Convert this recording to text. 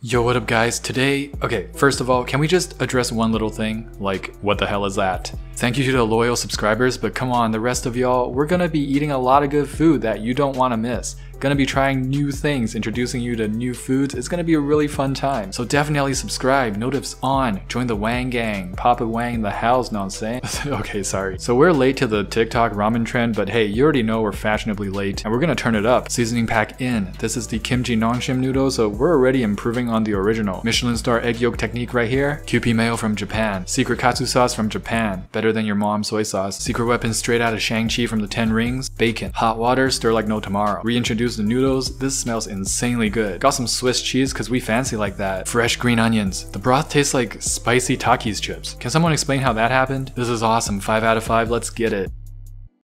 Yo, what up guys? Today, okay, first of all, can we just address one little thing? Like, what the hell is that? Thank you to the loyal subscribers, but come on, the rest of y'all, we're gonna be eating a lot of good food that you don't wanna miss. Gonna be trying new things, introducing you to new foods. It's gonna be a really fun time. So definitely subscribe, notifs on, join the Wang Gang, Papa Wang in the house, know what I'm saying? okay, sorry. So we're late to the TikTok ramen trend, but hey, you already know we're fashionably late, and we're gonna turn it up. Seasoning pack in. This is the kimchi nongshim noodle, so we're already improving on the original. Michelin star egg yolk technique right here. Kewpie mayo from Japan. Secret katsu sauce from Japan. Better than your mom's soy sauce. Secret weapon straight out of Shang-Chi from the Ten Rings. Bacon. Hot water, stir like no tomorrow. Reintroduce the noodles. This smells insanely good. Got some Swiss cheese because we fancy like that. Fresh green onions. The broth tastes like spicy Takis chips. Can someone explain how that happened? This is awesome. 5 out of 5, let's get it.